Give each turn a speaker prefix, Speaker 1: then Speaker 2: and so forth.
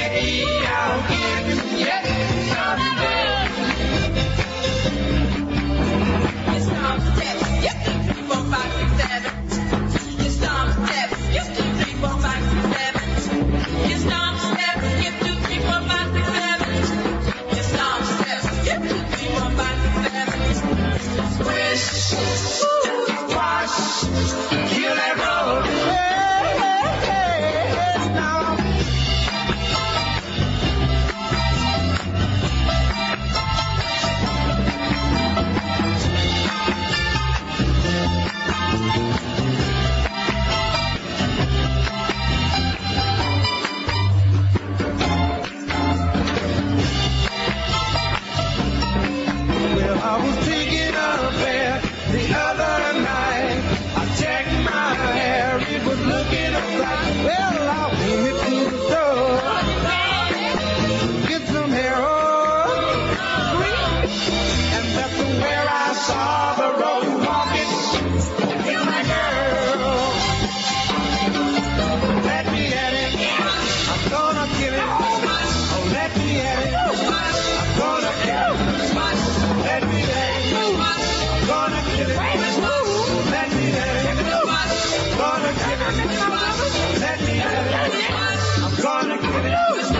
Speaker 1: yeah. I was Lose.